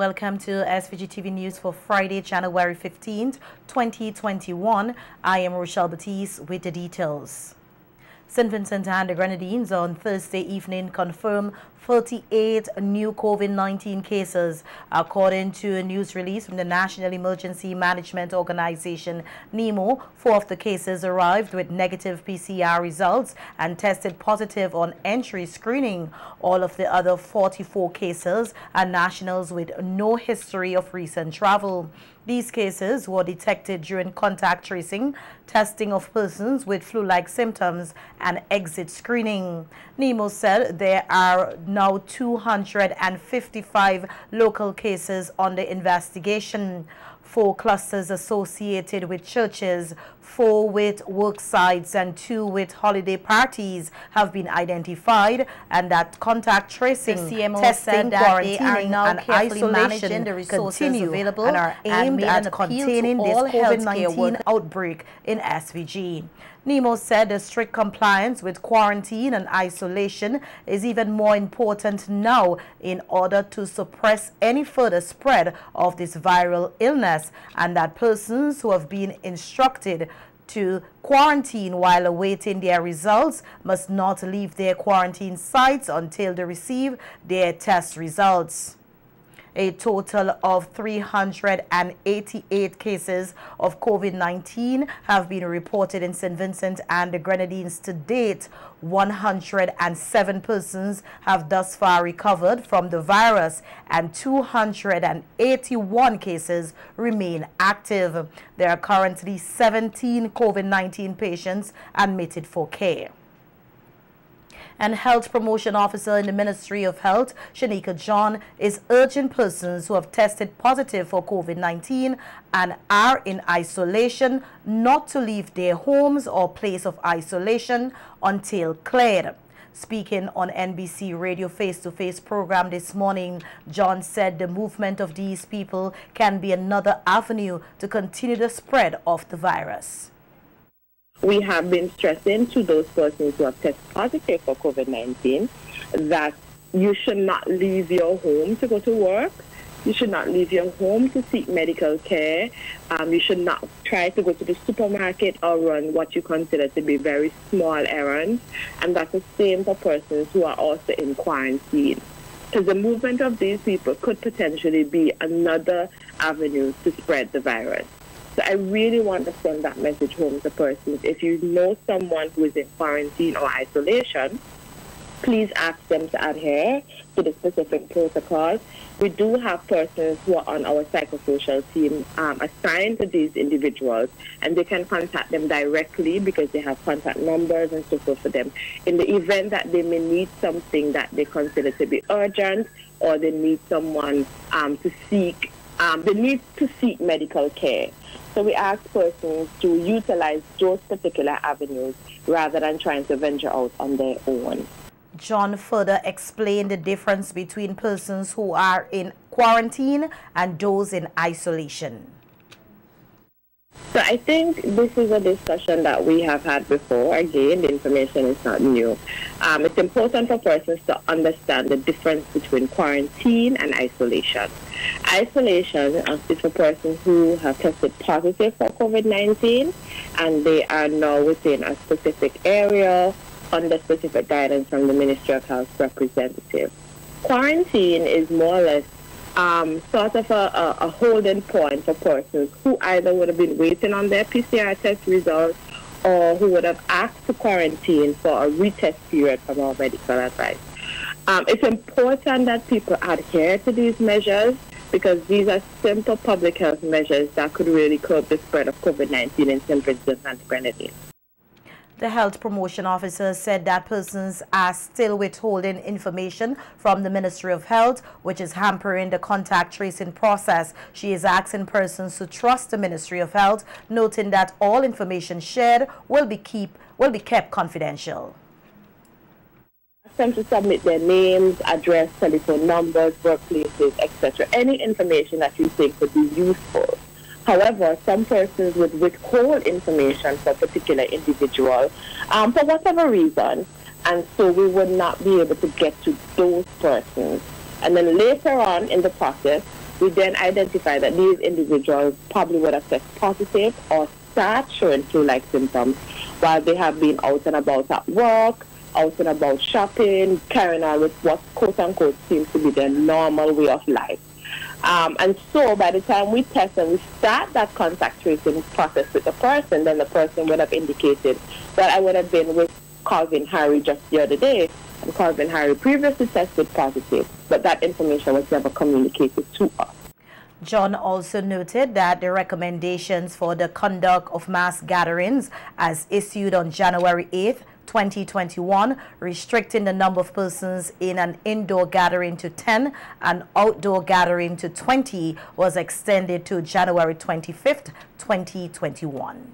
welcome to SVG TV News for Friday, January 15th, 2021. I am Rochelle Batiste with the details. St. Vincent and the Grenadines on Thursday evening confirmed 38 new COVID-19 cases. According to a news release from the National Emergency Management Organization, NEMO, four of the cases arrived with negative PCR results and tested positive on entry screening. All of the other 44 cases are nationals with no history of recent travel. These cases were detected during contact tracing, testing of persons with flu-like symptoms, and exit screening. NEMO said there are now 255 local cases under investigation four clusters associated with churches, four with work sites and two with holiday parties have been identified and that contact tracing, testing, quarantining and isolation the continue available and are aimed and at containing this COVID-19 outbreak in SVG. NEMO said the strict compliance with quarantine and isolation is even more important now in order to suppress any further spread of this viral illness and that persons who have been instructed to quarantine while awaiting their results must not leave their quarantine sites until they receive their test results. A total of 388 cases of COVID-19 have been reported in St. Vincent and the Grenadines to date. 107 persons have thus far recovered from the virus and 281 cases remain active. There are currently 17 COVID-19 patients admitted for care and Health Promotion Officer in the Ministry of Health, Shanika John, is urging persons who have tested positive for COVID-19 and are in isolation not to leave their homes or place of isolation until cleared. Speaking on NBC Radio face-to-face -face program this morning, John said the movement of these people can be another avenue to continue the spread of the virus we have been stressing to those persons who have tested positive for COVID-19 that you should not leave your home to go to work. You should not leave your home to seek medical care. Um, you should not try to go to the supermarket or run what you consider to be very small errands. And that's the same for persons who are also in quarantine. Because the movement of these people could potentially be another avenue to spread the virus. So I really want to send that message home to persons. If you know someone who is in quarantine or isolation, please ask them to adhere to the specific protocols. We do have persons who are on our psychosocial team um, assigned to these individuals, and they can contact them directly because they have contact numbers and so forth for them. In the event that they may need something that they consider to be urgent, or they need someone um, to seek, um, they need to seek medical care. So we ask persons to utilize those particular avenues rather than trying to venture out on their own. John further explained the difference between persons who are in quarantine and those in isolation. So I think this is a discussion that we have had before. Again, the information is not new. Um, it's important for persons to understand the difference between quarantine and isolation. Isolation is for persons who have tested positive for COVID-19 and they are now within a specific area under specific guidance from the Ministry of Health representative. Quarantine is more or less um, sort of a, a, holding point for persons who either would have been waiting on their PCR test results or who would have asked to quarantine for a retest period from our medical advice. Um, it's important that people adhere to these measures because these are simple public health measures that could really curb the spread of COVID-19 in St. Vincent and Grenadines. The health promotion officer said that persons are still withholding information from the Ministry of Health, which is hampering the contact tracing process. She is asking persons to trust the Ministry of Health, noting that all information shared will be, keep, will be kept confidential. Them to submit their names, address, telephone numbers, workplaces, etc. Any information that you think would be useful However, some persons would withhold information for a particular individual um, for whatever reason, and so we would not be able to get to those persons. And then later on in the process, We then identify that these individuals probably would have tested positive or start showing flu-like symptoms while they have been out and about at work, out and about shopping, carrying on with what quote-unquote seems to be their normal way of life. Um, and so by the time we test and we start that contact tracing process with the person, then the person would have indicated that I would have been with Calvin Harry just the other day, and Calvin Harry previously tested positive, but that information was never communicated to us. John also noted that the recommendations for the conduct of mass gatherings as issued on January 8th 2021, restricting the number of persons in an indoor gathering to 10 and outdoor gathering to 20 was extended to January 25th, 2021.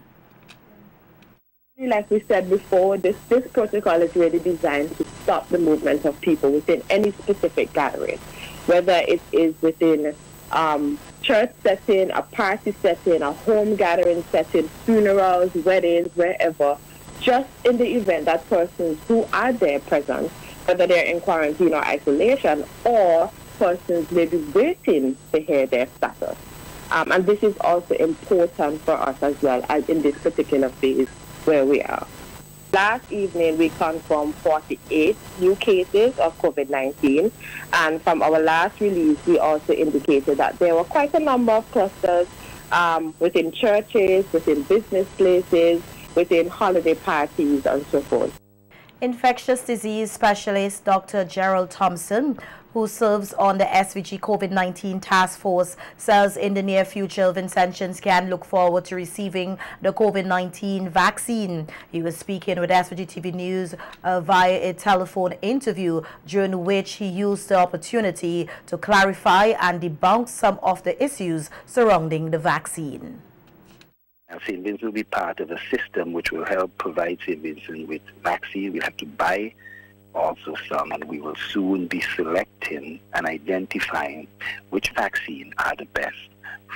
Like we said before, this, this protocol is really designed to stop the movement of people within any specific gathering, whether it is within um, church setting, a party setting, a home gathering setting, funerals, weddings, wherever just in the event that persons who are there present, whether they're in quarantine or isolation, or persons may be waiting to hear their status. Um, and this is also important for us as well as in this particular phase where we are. Last evening, we confirmed 48 new cases of COVID-19. And from our last release, we also indicated that there were quite a number of clusters um, within churches, within business places, within holiday parties and so forth. Infectious disease specialist Dr. Gerald Thompson, who serves on the SVG COVID-19 task force, says in the near future, Vincentians can look forward to receiving the COVID-19 vaccine. He was speaking with SVG TV News uh, via a telephone interview, during which he used the opportunity to clarify and debunk some of the issues surrounding the vaccine. St. Vincent will be part of a system which will help provide St. Vincent with vaccine. We'll have to buy also some, and we will soon be selecting and identifying which vaccine are the best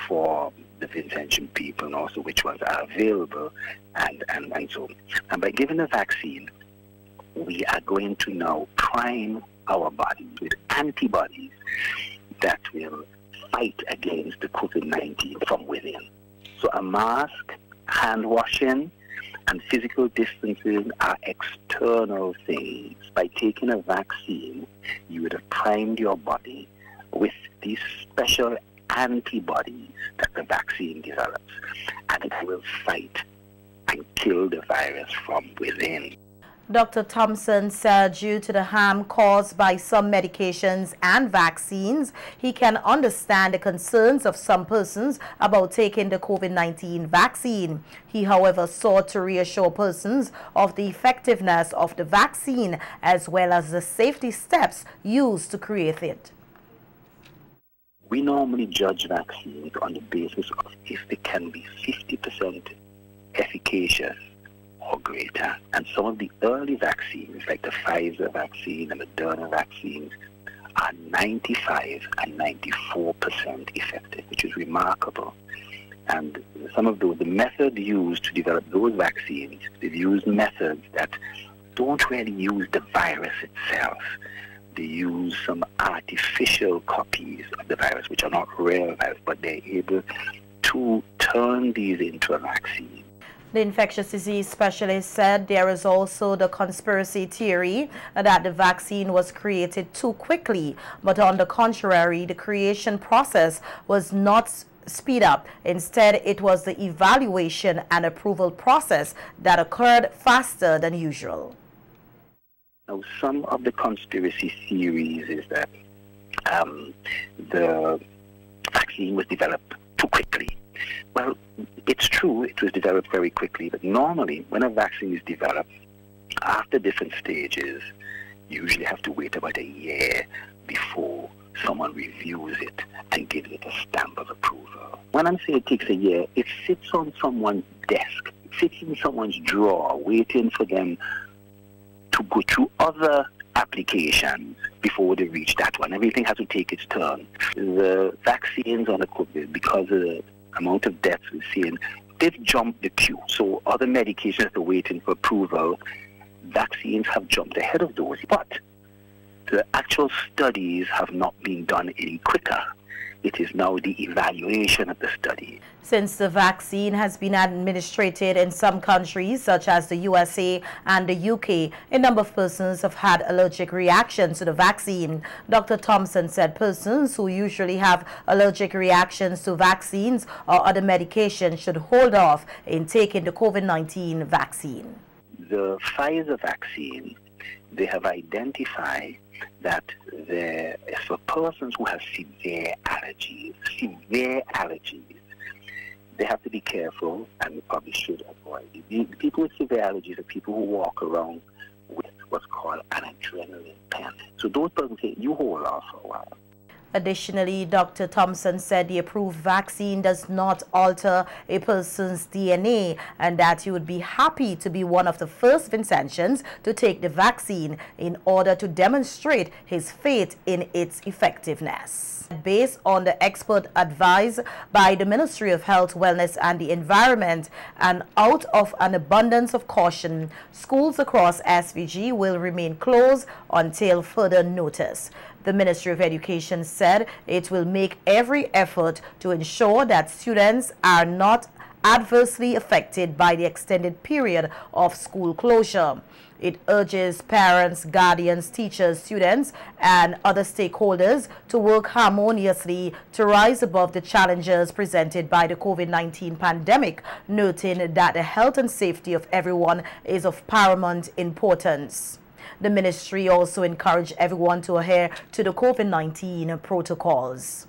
for the Vincentian people and also which ones are available and, and, and so on. And by giving the vaccine, we are going to now prime our bodies with antibodies that will fight against the COVID-19 from within. So a mask, hand washing, and physical distancing are external things. By taking a vaccine, you would have primed your body with these special antibodies that the vaccine develops, and it will fight and kill the virus from within. Dr. Thompson said due to the harm caused by some medications and vaccines, he can understand the concerns of some persons about taking the COVID-19 vaccine. He, however, sought to reassure persons of the effectiveness of the vaccine as well as the safety steps used to create it. We normally judge vaccines on the basis of if they can be 50% efficacious or greater. And some of the early vaccines, like the Pfizer vaccine and the Moderna vaccines, are 95 and 94% effective, which is remarkable. And some of those, the method used to develop those vaccines, they've used methods that don't really use the virus itself. They use some artificial copies of the virus, which are not real virus, but they're able to turn these into a vaccine. The infectious disease specialist said there is also the conspiracy theory that the vaccine was created too quickly, but on the contrary, the creation process was not speed up. Instead, it was the evaluation and approval process that occurred faster than usual. Now, some of the conspiracy theories is that um, the vaccine was developed too quickly well, it's true, it was developed very quickly, but normally when a vaccine is developed, after different stages, you usually have to wait about a year before someone reviews it and gives it a stamp of approval. When I'm saying it takes a year, it sits on someone's desk, it sits in someone's drawer, waiting for them to go through other applications before they reach that one. Everything has to take its turn. The vaccines on the COVID, because of the amount of deaths we're seeing, they've jumped the queue. So other medications are waiting for approval. Vaccines have jumped ahead of those. But the actual studies have not been done any quicker. It is now the evaluation of the study. Since the vaccine has been administered in some countries, such as the USA and the UK, a number of persons have had allergic reactions to the vaccine. Dr. Thompson said persons who usually have allergic reactions to vaccines or other medications should hold off in taking the COVID-19 vaccine. The Pfizer vaccine, they have identified that the, for persons who have severe allergies, severe allergies, they have to be careful and they probably should avoid it. The people with severe allergies are people who walk around with what's called an adrenaline pen. So those persons say, you hold off for a while. Additionally, Dr. Thompson said the approved vaccine does not alter a person's DNA and that he would be happy to be one of the first Vincentians to take the vaccine in order to demonstrate his faith in its effectiveness. Based on the expert advice by the Ministry of Health, Wellness and the Environment and out of an abundance of caution, schools across SVG will remain closed until further notice. The Ministry of Education said it will make every effort to ensure that students are not adversely affected by the extended period of school closure. It urges parents, guardians, teachers, students, and other stakeholders to work harmoniously to rise above the challenges presented by the COVID-19 pandemic, noting that the health and safety of everyone is of paramount importance. The ministry also encouraged everyone to adhere to the COVID-19 protocols.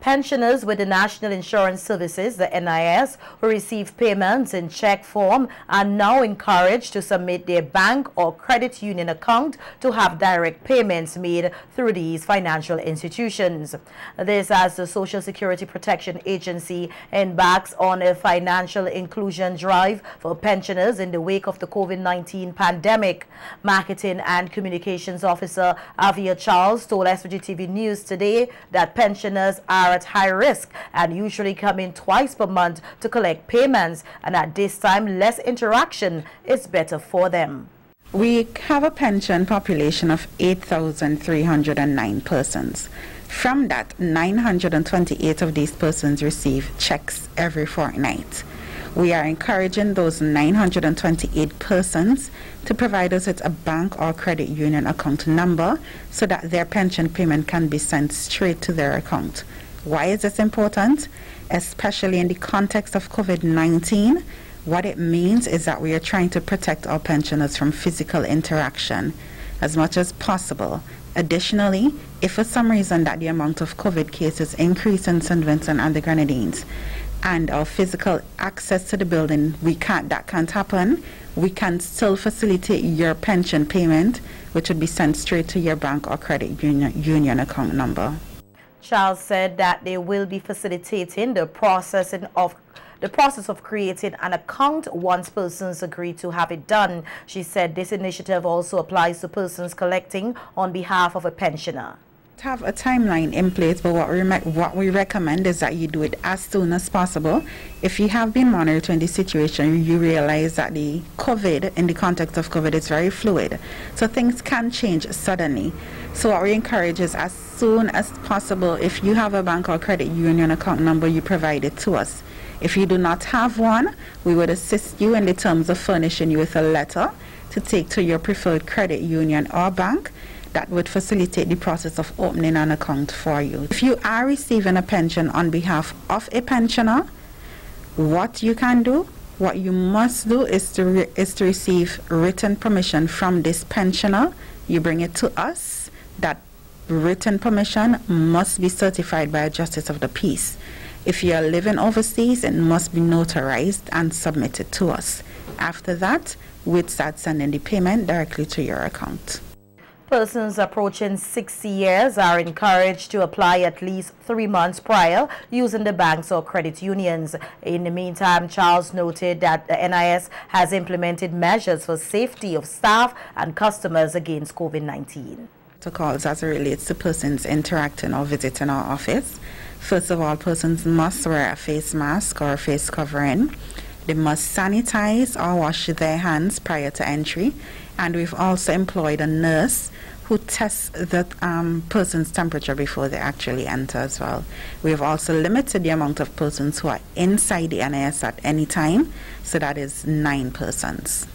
Pensioners with the National Insurance Services, the NIS, who receive payments in check form are now encouraged to submit their bank or credit union account to have direct payments made through these financial institutions. This as the Social Security Protection Agency embarks on a financial inclusion drive for pensioners in the wake of the COVID-19 pandemic. Marketing and Communications Officer Avia Charles told SVG TV News today that pensioners are are at high risk and usually come in twice per month to collect payments and at this time less interaction is better for them. We have a pension population of 8,309 persons. From that, 928 of these persons receive checks every fortnight. We are encouraging those 928 persons to provide us with a bank or credit union account number so that their pension payment can be sent straight to their account. Why is this important? Especially in the context of COVID 19, what it means is that we are trying to protect our pensioners from physical interaction as much as possible. Additionally, if for some reason that the amount of COVID cases increase in St. Vincent and the Grenadines and our physical access to the building, we can't, that can't happen, we can still facilitate your pension payment, which would be sent straight to your bank or credit union, union account number. Charles said that they will be facilitating the processing of the process of creating an account once persons agree to have it done. She said this initiative also applies to persons collecting on behalf of a pensioner have a timeline in place, but what we, what we recommend is that you do it as soon as possible. If you have been monitoring the situation, you realize that the COVID, in the context of COVID, is very fluid. So things can change suddenly. So what we encourage is as soon as possible, if you have a bank or credit union account number, you provide it to us. If you do not have one, we would assist you in the terms of furnishing you with a letter to take to your preferred credit union or bank that would facilitate the process of opening an account for you. If you are receiving a pension on behalf of a pensioner, what you can do, what you must do is to, is to receive written permission from this pensioner. You bring it to us. That written permission must be certified by a justice of the peace. If you are living overseas, it must be notarized and submitted to us. After that, we'd start sending the payment directly to your account. Persons approaching 60 years are encouraged to apply at least three months prior using the banks or credit unions. In the meantime, Charles noted that the NIS has implemented measures for safety of staff and customers against COVID-19. Protocols as it relates to persons interacting or visiting our office. First of all, persons must wear a face mask or a face covering. They must sanitize or wash their hands prior to entry. And we've also employed a nurse who test the um, person's temperature before they actually enter as well. We have also limited the amount of persons who are inside the NIS at any time, so that is nine persons.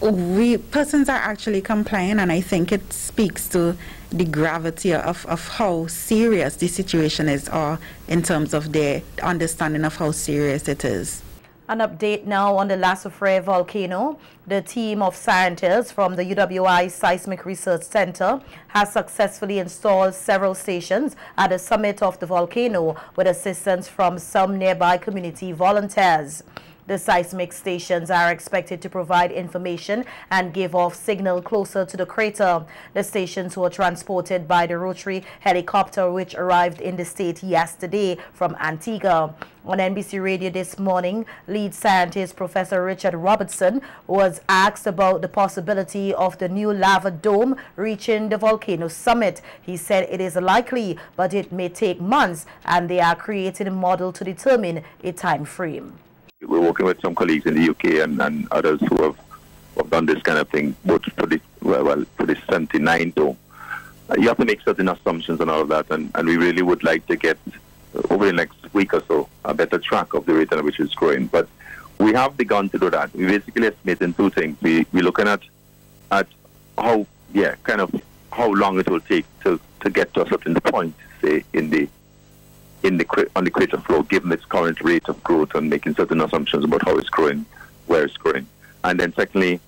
We persons are actually complying, and I think it speaks to the gravity of, of how serious the situation is, or in terms of their understanding of how serious it is. An update now on the La Soufrière volcano. The team of scientists from the UWI Seismic Research Center has successfully installed several stations at the summit of the volcano with assistance from some nearby community volunteers. The seismic stations are expected to provide information and give off signal closer to the crater. The stations were transported by the rotary helicopter which arrived in the state yesterday from Antigua. On NBC Radio this morning, lead scientist Professor Richard Robertson was asked about the possibility of the new lava dome reaching the volcano summit. He said it is likely, but it may take months, and they are creating a model to determine a time frame we're working with some colleagues in the UK and, and others who have, have done this kind of thing, both for the well, well for the 79 dome. Uh, you have to make certain assumptions and all of that, and, and we really would like to get uh, over the next week or so a better track of the rate at which it's growing. But we have begun to do that. We basically estimating two things. We we're looking at at how yeah, kind of how long it will take to, to get to a certain point, say in the in the on the crater floor, given its current rate of growth, and making certain assumptions about how it's growing, where it's growing. And then secondly,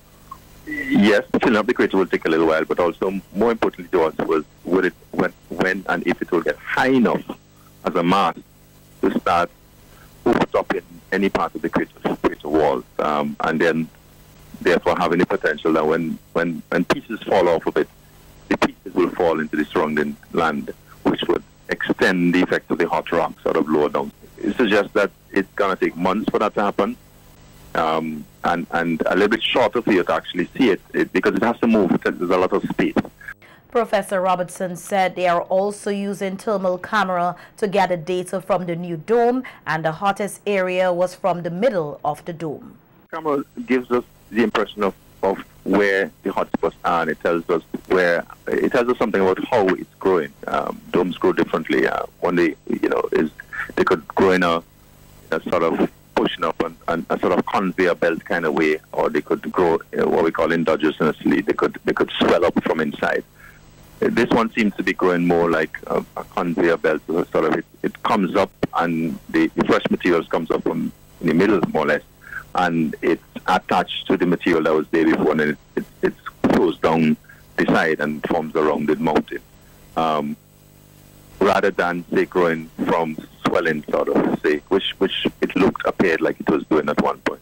yes, filling up the crater will take a little while, but also more importantly to us was would it when, when and if it will get high enough as a mass to start overtopping any part of the crater, crater wall, um, and then therefore having the potential that when, when, when pieces fall off of it, the pieces will fall into the surrounding land, which would extend the effect of the hot rock sort of lower down. It suggests that it's going to take months for that to happen. Um, and, and a little bit shorter for you to actually see it, it because it has to move. There's a lot of space. Professor Robertson said they are also using thermal camera to gather data from the new dome and the hottest area was from the middle of the dome. Camera gives us the impression of, of where the hotspots are and it tells us where it tells us something about how it's growing. Um, domes grow differently. Uh, one day, you know, is they could grow in a, a sort of pushing up and, a sort of conveyor belt kind of way, or they could grow what we call endogenously. They could they could swell up from inside. This one seems to be growing more like a, a conveyor belt, so sort of it, it comes up and the, the fresh materials comes up from in the middle more or less, and it's attached to the material that was there before, and it, it, it flows down the side and forms a rounded mountain, um, rather than say growing from swelling sort of say, which which it looked appeared like it was doing at one point.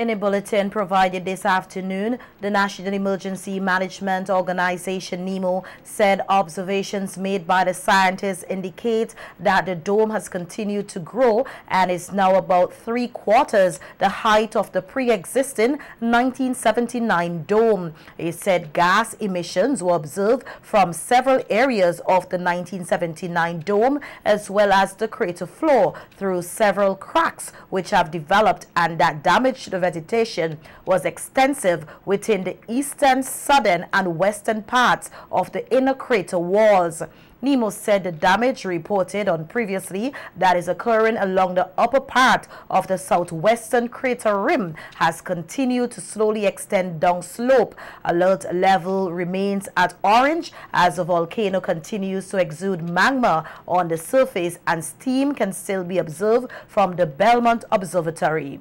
In a bulletin provided this afternoon, the National Emergency Management Organization NEMO said observations made by the scientists indicate that the dome has continued to grow and is now about three quarters the height of the pre-existing 1979 dome. It said gas emissions were observed from several areas of the 1979 dome as well as the crater floor through several cracks which have developed and that damaged the vegetation was extensive within the eastern, southern, and western parts of the inner crater walls. NEMO said the damage reported on previously that is occurring along the upper part of the southwestern crater rim has continued to slowly extend downslope. Alert level remains at orange as the volcano continues to exude magma on the surface and steam can still be observed from the Belmont Observatory.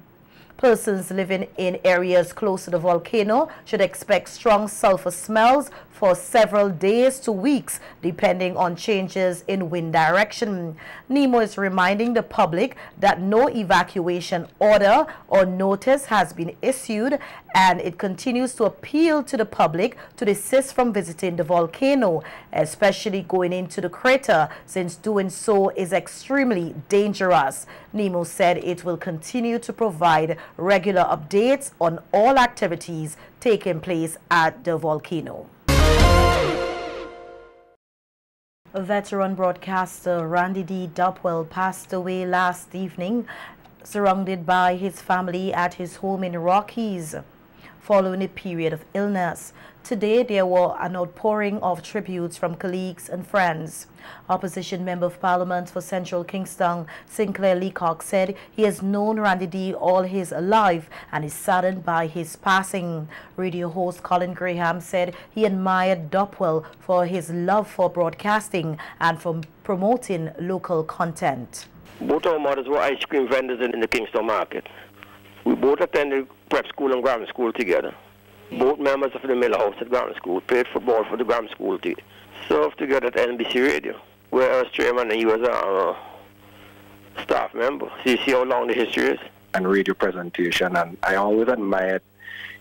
Persons living in areas close to the volcano should expect strong sulfur smells for several days to weeks, depending on changes in wind direction. NEMO is reminding the public that no evacuation order or notice has been issued and it continues to appeal to the public to desist from visiting the volcano, especially going into the crater, since doing so is extremely dangerous. NEMO said it will continue to provide regular updates on all activities taking place at the volcano. Veteran broadcaster Randy D. Dopwell passed away last evening, surrounded by his family at his home in Rockies. Following a period of illness. Today, there were an outpouring of tributes from colleagues and friends. Opposition Member of Parliament for Central Kingstown, Sinclair Leacock, said he has known Randy D all his life and is saddened by his passing. Radio host Colin Graham said he admired Dopwell for his love for broadcasting and for promoting local content. Both our mothers were ice cream vendors in the Kingstown market. We both attended prep school and grammar school together. Both members of the Miller House at grammar school played football for the grammar school team. Served together at NBC Radio, where I was chairman and he was a staff member. So you see how long the history is. And radio presentation, and I always admired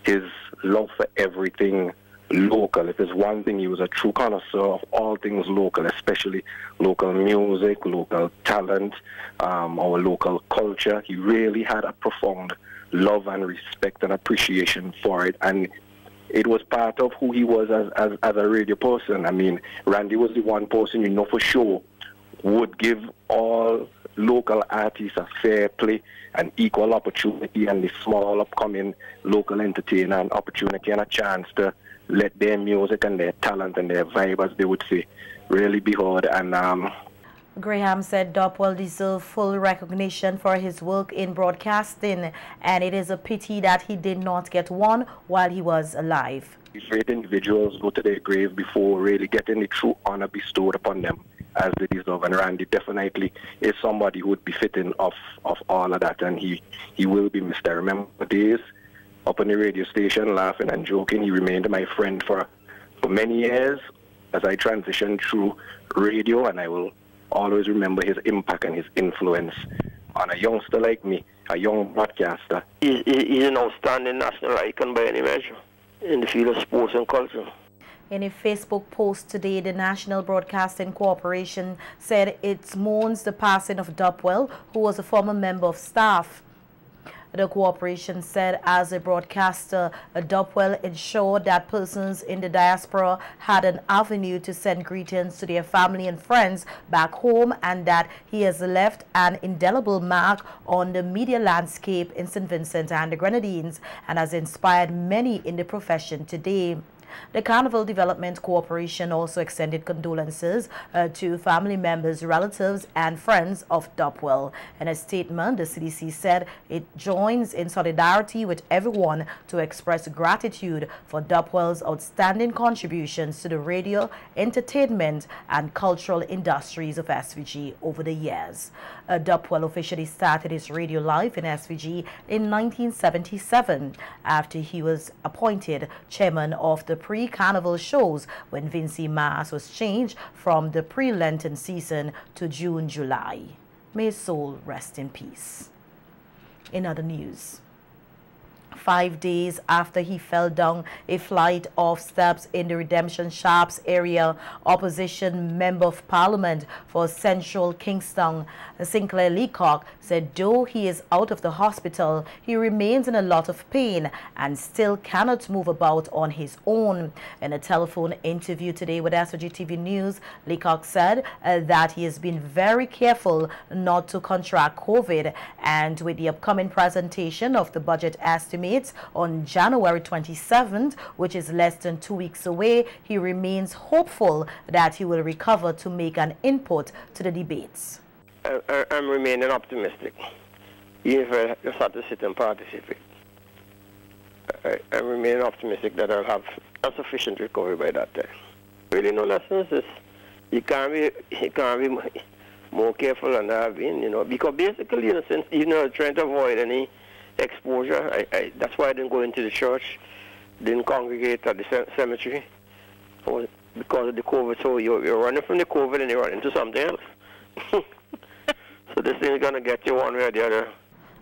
his love for everything local. If there's one thing, he was a true connoisseur of all things local, especially local music, local talent, um, our local culture. He really had a profound love and respect and appreciation for it. And it was part of who he was as, as, as a radio person. I mean, Randy was the one person you know for sure would give all local artists a fair play and equal opportunity and the small upcoming local entertainer an opportunity and a chance to let their music and their talent and their vibe, as they would say, really be heard. And um, Graham said Dopwell deserved full recognition for his work in broadcasting, and it is a pity that he did not get one while he was alive. Great individuals go to their grave before really getting the true honor bestowed upon them as they deserve. And Randy definitely is somebody who would be fitting of, of all of that, and he, he will be missed. I remember days up on the radio station laughing and joking. He remained my friend for, for many years as I transitioned through radio, and I will always remember his impact and his influence on a youngster like me, a young broadcaster. He's, he's an outstanding national icon by any measure in the field of sports and culture. In a Facebook post today, the National Broadcasting Corporation said it mourns the passing of Dopwell, who was a former member of staff. The cooperation said as a broadcaster, Dopwell ensured that persons in the diaspora had an avenue to send greetings to their family and friends back home and that he has left an indelible mark on the media landscape in St. Vincent and the Grenadines and has inspired many in the profession today. The Carnival Development Corporation also extended condolences uh, to family members, relatives, and friends of Dopwell. In a statement, the CDC said it joins in solidarity with everyone to express gratitude for Dopwell's outstanding contributions to the radio, entertainment, and cultural industries of SVG over the years. Uh, Dopwell officially started his radio life in SVG in 1977 after he was appointed chairman of the pre-carnival shows when Vincy Mas was changed from the pre-Lenten season to June-July. May his soul rest in peace. In other news, five days after he fell down a flight of steps in the Redemption Sharpes area. Opposition Member of Parliament for Central Kingstown, Sinclair Leacock, said though he is out of the hospital, he remains in a lot of pain and still cannot move about on his own. In a telephone interview today with SVG TV News, Leacock said uh, that he has been very careful not to contract COVID and with the upcoming presentation of the budget estimate on January 27th, which is less than two weeks away. He remains hopeful that he will recover to make an input to the debates. I, am remaining optimistic, even if I have to sit and participate. I, I'm remaining optimistic that I'll have a sufficient recovery by that time. Really, no lessons is you can't be you can't be more careful than I have been, you know, because basically, you know, sense, you know, trying to avoid any exposure. I, I, that's why I didn't go into the church, didn't congregate at the cemetery, because of the COVID. So you're, you're running from the COVID and you run into something else. so this thing is going to get you one way or the other.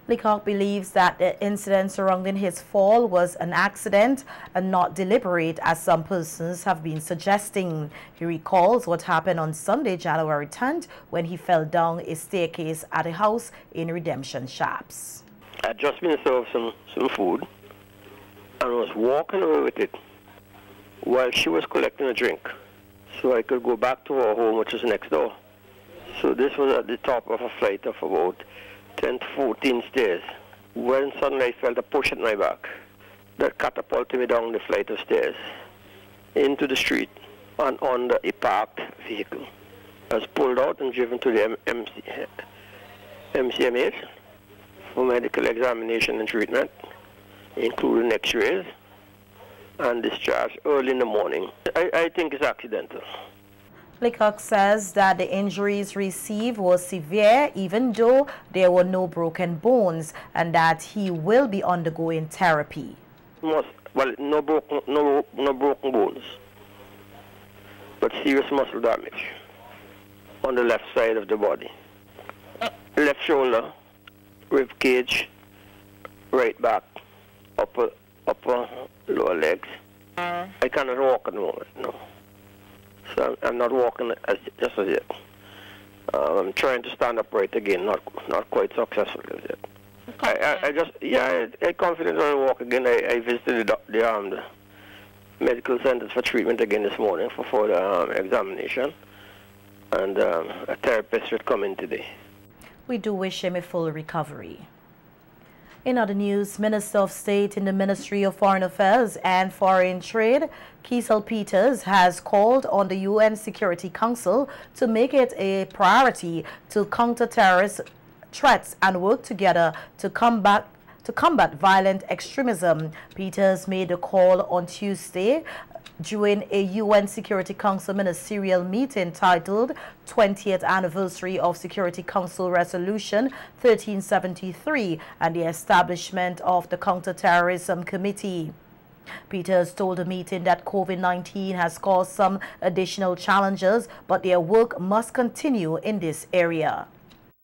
Leacock believes that the incident surrounding his fall was an accident and not deliberate, as some persons have been suggesting. He recalls what happened on Sunday, January 10th, when he fell down a staircase at a house in Redemption Sharpes. I'd just been served some, some food and was walking away with it while she was collecting a drink so I could go back to her home, which is next door. So this was at the top of a flight of about 10 to 14 stairs when suddenly I felt a push at my back. that catapulted me down the flight of stairs into the street and under a parked vehicle. I was pulled out and driven to the MC, MCMH for medical examination and treatment, including x-rays, and discharged early in the morning. I, I think it's accidental. Leacock says that the injuries received were severe even though there were no broken bones and that he will be undergoing therapy. Most, well, no broken, no, no broken bones, but serious muscle damage on the left side of the body. Left shoulder, rib cage, right back, upper, upper, lower legs. I cannot walk at the moment, no. So I'm not walking as, just as yet. Uh, I'm trying to stand upright again, not not quite successfully as yet. I, I, I, just, yeah, I, I confident I walk again. I, I visited the, the, um, the medical centers for treatment again this morning for further um, examination. And um, a therapist should come in today. We do wish him a full recovery. In other news, Minister of State in the Ministry of Foreign Affairs and Foreign Trade, Keisal Peters, has called on the UN Security Council to make it a priority to counter terrorist threats and work together to combat to combat violent extremism. Peters made a call on Tuesday during a UN Security Council ministerial meeting titled 20th Anniversary of Security Council Resolution 1373 and the establishment of the Counterterrorism Committee. Peters told the meeting that COVID-19 has caused some additional challenges, but their work must continue in this area.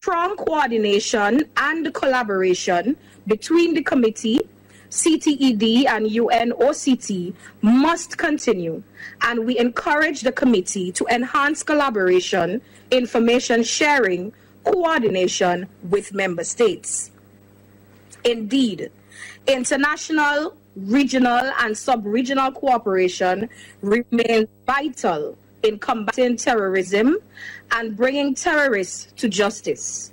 Strong coordination and collaboration between the committee CTED and UNOCT must continue, and we encourage the committee to enhance collaboration, information sharing, coordination with member states. Indeed, international, regional, and sub-regional cooperation remains vital in combating terrorism and bringing terrorists to justice.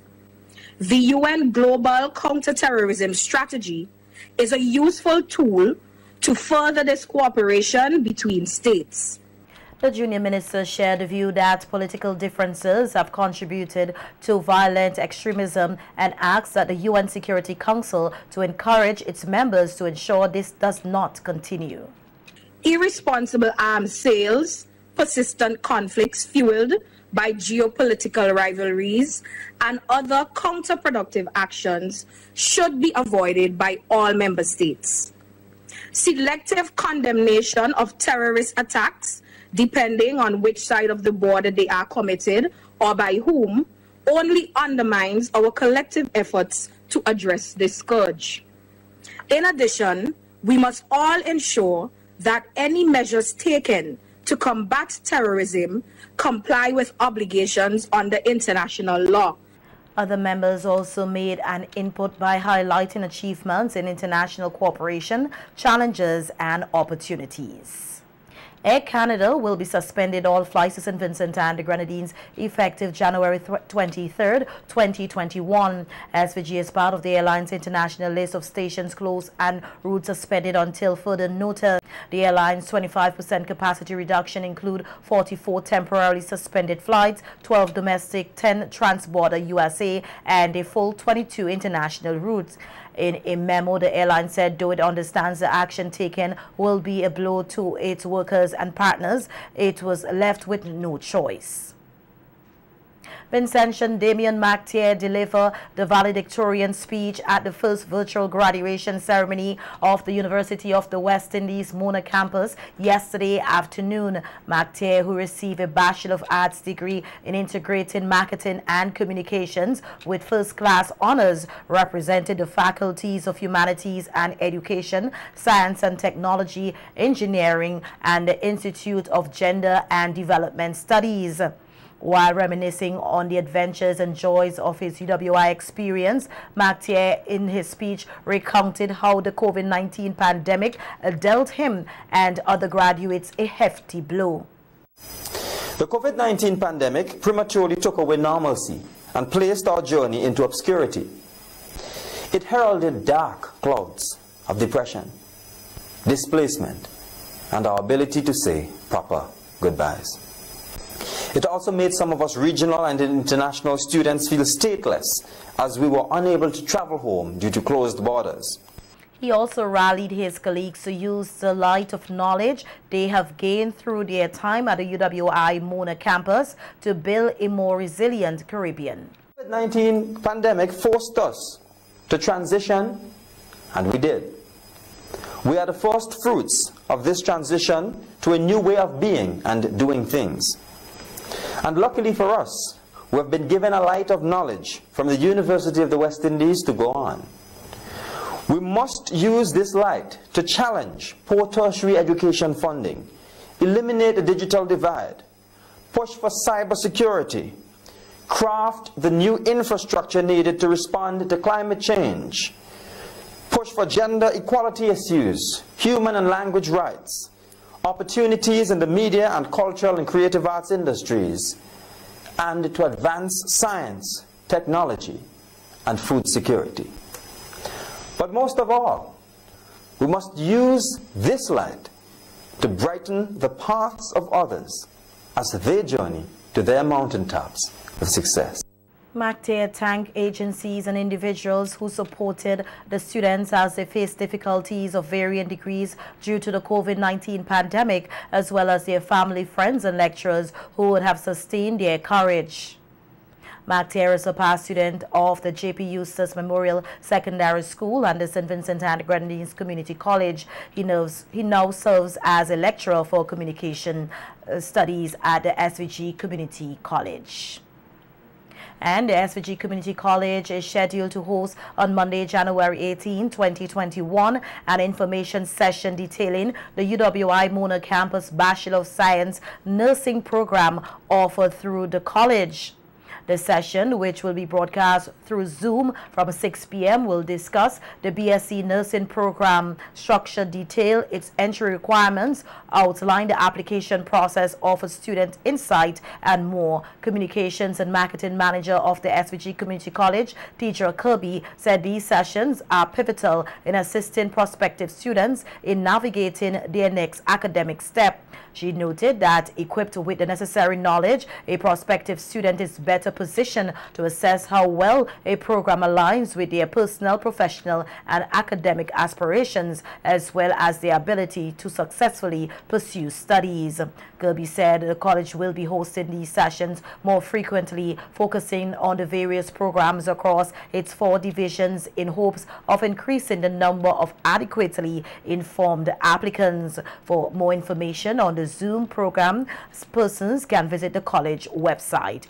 The UN Global Counterterrorism Strategy is a useful tool to further this cooperation between states. The junior minister shared the view that political differences have contributed to violent extremism and asked that the UN Security Council to encourage its members to ensure this does not continue. Irresponsible arms sales, persistent conflicts fueled by geopolitical rivalries and other counterproductive actions should be avoided by all member states. Selective condemnation of terrorist attacks, depending on which side of the border they are committed or by whom, only undermines our collective efforts to address this scourge. In addition, we must all ensure that any measures taken to combat terrorism comply with obligations under international law. Other members also made an input by highlighting achievements in international cooperation, challenges and opportunities. Air Canada will be suspended all flights to St. Vincent and the Grenadines effective January 23, 2021. SVG is part of the airline's international list of stations closed and routes suspended until further notice. The airline's 25% capacity reduction include 44 temporarily suspended flights, 12 domestic, 10 transborder USA, and a full 22 international routes. In a memo, the airline said though it understands the action taken will be a blow to its workers and partners, it was left with no choice. Vincentian Damien Mactier delivered the valedictorian speech at the first virtual graduation ceremony of the University of the West Indies Mona campus yesterday afternoon. Mactier, who received a Bachelor of Arts degree in integrated marketing and communications with first-class honors, represented the faculties of humanities and education, science and technology, engineering, and the Institute of Gender and Development Studies. While reminiscing on the adventures and joys of his UWI experience, Mactier, in his speech, recounted how the COVID-19 pandemic dealt him and other graduates a hefty blow. The COVID-19 pandemic prematurely took away normalcy and placed our journey into obscurity. It heralded dark clouds of depression, displacement, and our ability to say proper goodbyes. It also made some of us regional and international students feel stateless as we were unable to travel home due to closed borders. He also rallied his colleagues to use the light of knowledge they have gained through their time at the UWI Mona campus to build a more resilient Caribbean. The COVID-19 pandemic forced us to transition, and we did. We are the first fruits of this transition to a new way of being and doing things. And luckily for us, we have been given a light of knowledge from the University of the West Indies to go on. We must use this light to challenge poor tertiary education funding, eliminate the digital divide, push for cybersecurity, craft the new infrastructure needed to respond to climate change, push for gender equality issues, human and language rights, opportunities in the media and cultural and creative arts industries, and to advance science, technology, and food security. But most of all, we must use this light to brighten the paths of others as they journey to their mountaintops of success. MACTAIR thanked agencies and individuals who supported the students as they faced difficulties of varying degrees due to the COVID-19 pandemic, as well as their family, friends, and lecturers who would have sustained their courage. MACTAIR is a past student of the J.P. Eustace Memorial Secondary School and the St. Vincent and Grenadines Community College. He, knows, he now serves as a lecturer for communication uh, studies at the SVG Community College. And SVG Community College is scheduled to host on Monday, January 18, 2021, an information session detailing the UWI Mona Campus Bachelor of Science Nursing Program offered through the college. The session, which will be broadcast through Zoom from 6 p.m., will discuss the BSc nursing program structure, detail its entry requirements, outline the application process, offer student insight, and more. Communications and marketing manager of the SVG Community College, Teacher Kirby, said these sessions are pivotal in assisting prospective students in navigating their next academic step. She noted that equipped with the necessary knowledge, a prospective student is better positioned to assess how well a program aligns with their personal, professional, and academic aspirations, as well as their ability to successfully pursue studies. Kirby said the college will be hosting these sessions more frequently, focusing on the various programs across its four divisions in hopes of increasing the number of adequately informed applicants. For more information on the Zoom program, persons can visit the college website.